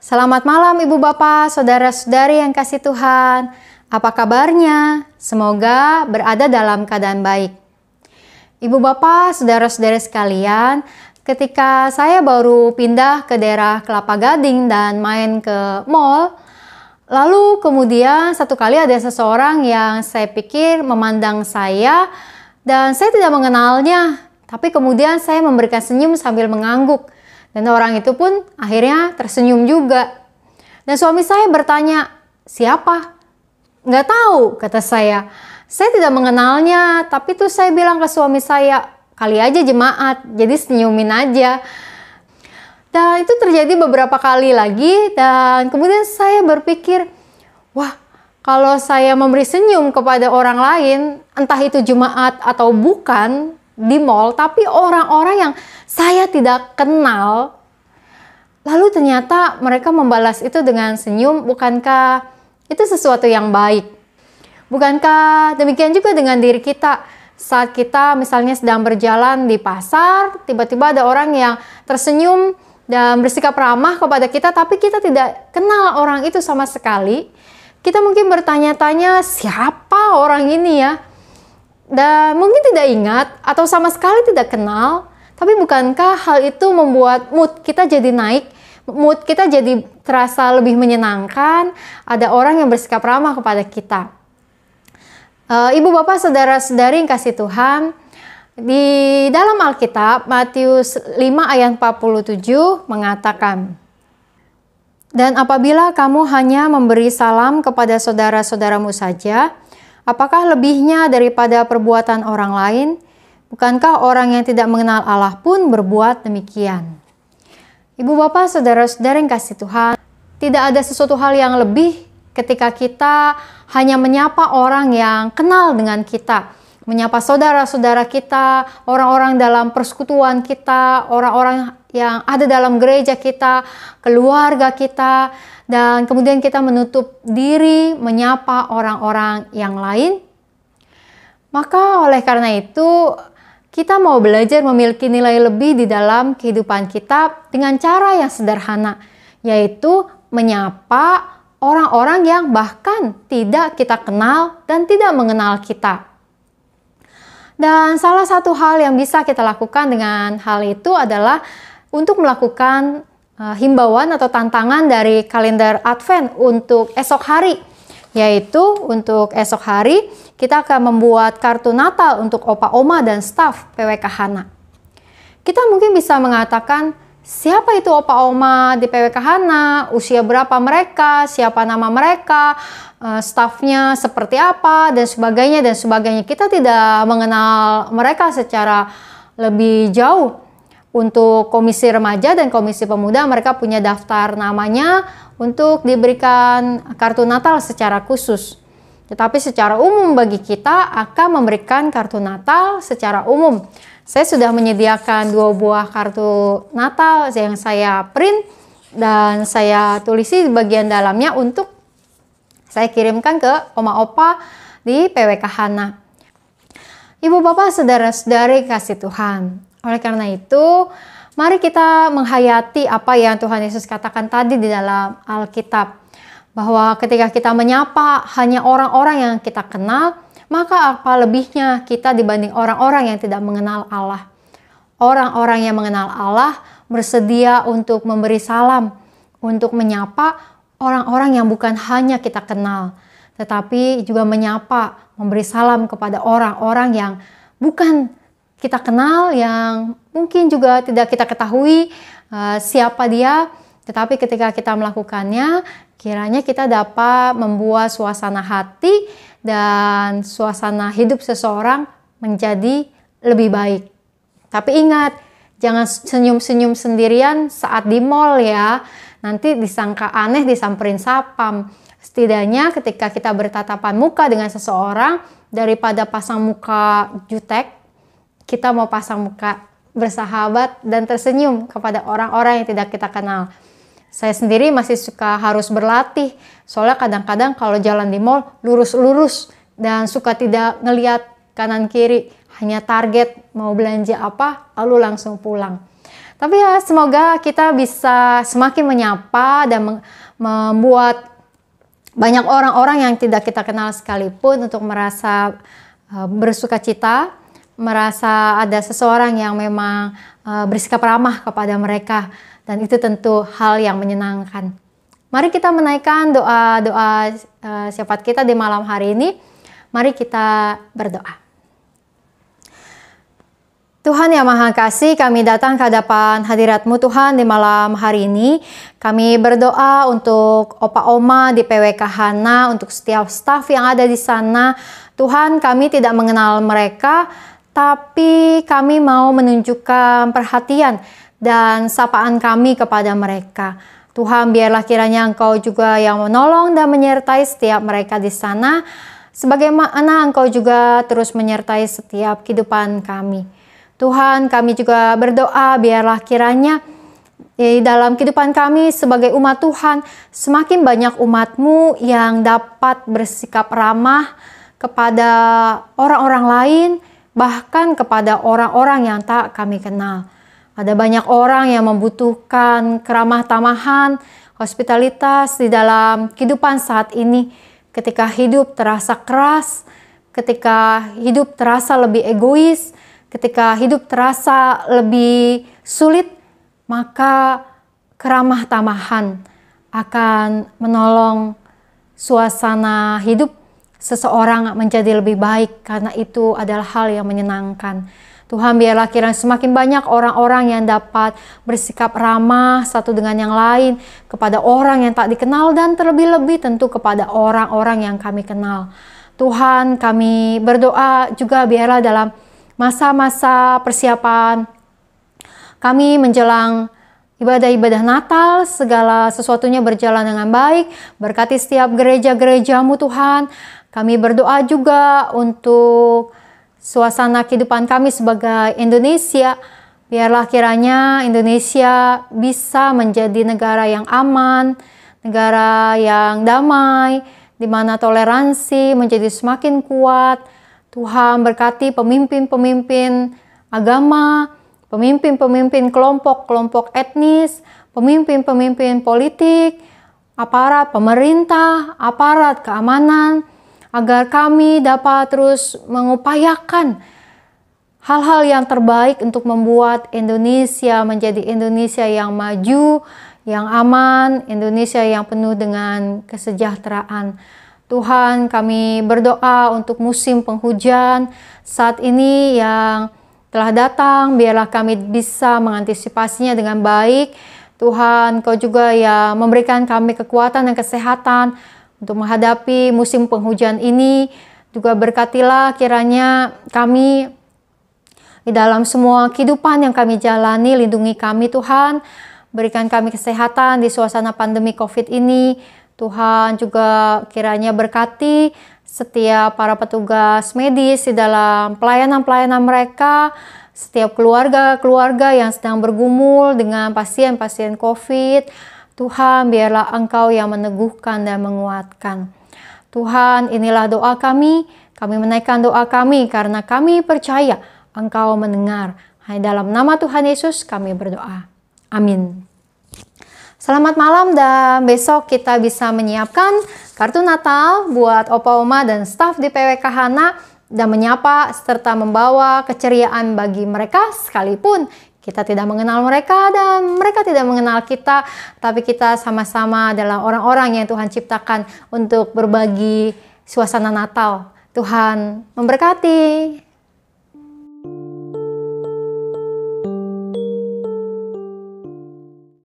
Selamat malam Ibu Bapak, Saudara-saudari yang kasih Tuhan. Apa kabarnya? Semoga berada dalam keadaan baik. Ibu Bapak, Saudara-saudari sekalian, ketika saya baru pindah ke daerah Kelapa Gading dan main ke mall, lalu kemudian satu kali ada seseorang yang saya pikir memandang saya dan saya tidak mengenalnya, tapi kemudian saya memberikan senyum sambil mengangguk dan orang itu pun akhirnya tersenyum juga. Dan suami saya bertanya, siapa? Nggak tahu, kata saya. Saya tidak mengenalnya, tapi tuh saya bilang ke suami saya, kali aja jemaat, jadi senyumin aja. Dan itu terjadi beberapa kali lagi dan kemudian saya berpikir, wah kalau saya memberi senyum kepada orang lain, entah itu jemaat atau bukan, di mall, tapi orang-orang yang saya tidak kenal, lalu ternyata mereka membalas itu dengan senyum, bukankah itu sesuatu yang baik? Bukankah demikian juga dengan diri kita? Saat kita misalnya sedang berjalan di pasar, tiba-tiba ada orang yang tersenyum dan bersikap ramah kepada kita, tapi kita tidak kenal orang itu sama sekali. Kita mungkin bertanya-tanya, siapa orang ini ya? Dan mungkin tidak ingat atau sama sekali tidak kenal, tapi bukankah hal itu membuat mood kita jadi naik, mood kita jadi terasa lebih menyenangkan, ada orang yang bersikap ramah kepada kita. Uh, Ibu bapak saudara-saudari yang kasih Tuhan, di dalam Alkitab Matius 5 ayat 47 mengatakan, Dan apabila kamu hanya memberi salam kepada saudara-saudaramu saja, Apakah lebihnya daripada perbuatan orang lain? Bukankah orang yang tidak mengenal Allah pun berbuat demikian? Ibu bapak, saudara-saudara yang kasih Tuhan, tidak ada sesuatu hal yang lebih ketika kita hanya menyapa orang yang kenal dengan kita. Menyapa saudara-saudara kita, orang-orang dalam persekutuan kita, orang-orang yang ada dalam gereja kita, keluarga kita, dan kemudian kita menutup diri menyapa orang-orang yang lain, maka oleh karena itu kita mau belajar memiliki nilai lebih di dalam kehidupan kita dengan cara yang sederhana, yaitu menyapa orang-orang yang bahkan tidak kita kenal dan tidak mengenal kita. Dan salah satu hal yang bisa kita lakukan dengan hal itu adalah untuk melakukan himbauan atau tantangan dari kalender Advent untuk esok hari. Yaitu untuk esok hari kita akan membuat kartu Natal untuk opa oma dan staf PWK Hana. Kita mungkin bisa mengatakan siapa itu opa oma di PWK Hana, usia berapa mereka, siapa nama mereka, uh, stafnya seperti apa? Dan sebagainya dan sebagainya. Kita tidak mengenal mereka secara lebih jauh untuk komisi remaja dan komisi pemuda mereka punya daftar namanya untuk diberikan kartu Natal secara khusus. Tetapi secara umum bagi kita akan memberikan kartu Natal secara umum. Saya sudah menyediakan dua buah kartu Natal yang saya print dan saya tulisi di bagian dalamnya untuk saya kirimkan ke oma opa di PWK Hana. Ibu bapak saudara-saudari kasih Tuhan. Oleh karena itu, mari kita menghayati apa yang Tuhan Yesus katakan tadi di dalam Alkitab. Bahwa ketika kita menyapa hanya orang-orang yang kita kenal, maka apa lebihnya kita dibanding orang-orang yang tidak mengenal Allah. Orang-orang yang mengenal Allah bersedia untuk memberi salam, untuk menyapa orang-orang yang bukan hanya kita kenal, tetapi juga menyapa, memberi salam kepada orang-orang yang bukan kita kenal yang mungkin juga tidak kita ketahui uh, siapa dia, tetapi ketika kita melakukannya, kiranya kita dapat membuat suasana hati dan suasana hidup seseorang menjadi lebih baik. Tapi ingat, jangan senyum-senyum sendirian saat di mall ya. Nanti disangka aneh disamperin sapam. Setidaknya ketika kita bertatapan muka dengan seseorang, daripada pasang muka jutek, kita mau pasang muka bersahabat dan tersenyum kepada orang-orang yang tidak kita kenal. Saya sendiri masih suka harus berlatih, soalnya kadang-kadang kalau jalan di mall lurus-lurus dan suka tidak ngeliat kanan kiri, hanya target mau belanja apa lalu langsung pulang. Tapi ya semoga kita bisa semakin menyapa dan membuat banyak orang-orang yang tidak kita kenal sekalipun untuk merasa uh, bersuka cita, merasa ada seseorang yang memang uh, bersikap ramah kepada mereka dan itu tentu hal yang menyenangkan. Mari kita menaikkan doa-doa uh, syafaat kita di malam hari ini. Mari kita berdoa. Tuhan yang Maha Kasih, kami datang ke hadapan hadiratmu Tuhan di malam hari ini. Kami berdoa untuk Opa Oma di PWK Hana, untuk setiap staf yang ada di sana. Tuhan, kami tidak mengenal mereka, tapi kami mau menunjukkan perhatian dan sapaan kami kepada mereka. Tuhan, biarlah kiranya Engkau juga yang menolong dan menyertai setiap mereka di sana, sebagaimana Engkau juga terus menyertai setiap kehidupan kami. Tuhan kami juga berdoa biarlah kiranya di dalam kehidupan kami sebagai umat Tuhan semakin banyak umatmu yang dapat bersikap ramah kepada orang-orang lain bahkan kepada orang-orang yang tak kami kenal. Ada banyak orang yang membutuhkan keramah tamahan, hospitalitas di dalam kehidupan saat ini ketika hidup terasa keras, ketika hidup terasa lebih egois, ketika hidup terasa lebih sulit, maka keramah tamahan akan menolong suasana hidup seseorang menjadi lebih baik karena itu adalah hal yang menyenangkan. Tuhan biarlah kiranya semakin banyak orang-orang yang dapat bersikap ramah satu dengan yang lain kepada orang yang tak dikenal dan terlebih-lebih tentu kepada orang-orang yang kami kenal. Tuhan kami berdoa juga biarlah dalam masa-masa persiapan kami menjelang ibadah-ibadah Natal, segala sesuatunya berjalan dengan baik. Berkati setiap gereja-gerejamu Tuhan. Kami berdoa juga untuk suasana kehidupan kami sebagai Indonesia. Biarlah kiranya Indonesia bisa menjadi negara yang aman, negara yang damai, di mana toleransi menjadi semakin kuat, Tuhan berkati pemimpin-pemimpin agama, pemimpin-pemimpin kelompok-kelompok etnis, pemimpin-pemimpin politik, aparat pemerintah, aparat keamanan, agar kami dapat terus mengupayakan hal-hal yang terbaik untuk membuat Indonesia menjadi Indonesia yang maju, yang aman, Indonesia yang penuh dengan kesejahteraan. Tuhan kami berdoa untuk musim penghujan saat ini yang telah datang, biarlah kami bisa mengantisipasinya dengan baik. Tuhan, Kau juga ya memberikan kami kekuatan dan kesehatan untuk menghadapi musim penghujan ini. Juga berkatilah kiranya kami di dalam semua kehidupan yang kami jalani, lindungi kami Tuhan. Berikan kami kesehatan di suasana pandemi COVID ini. Tuhan juga kiranya berkati setiap para petugas medis di dalam pelayanan-pelayanan mereka, setiap keluarga-keluarga yang sedang bergumul dengan pasien-pasien COVID. Tuhan, biarlah Engkau yang meneguhkan dan menguatkan. Tuhan, inilah doa kami. Kami menaikkan doa kami karena kami percaya Engkau mendengar. Hanya dalam nama Tuhan Yesus kami berdoa. Amin. Selamat malam dan besok kita bisa menyiapkan kartu Natal buat Opa Oma dan staf di PWK Hana dan menyapa serta membawa keceriaan bagi mereka sekalipun kita tidak mengenal mereka dan mereka tidak mengenal kita, tapi kita sama-sama adalah orang-orang yang Tuhan ciptakan untuk berbagi suasana Natal. Tuhan memberkati.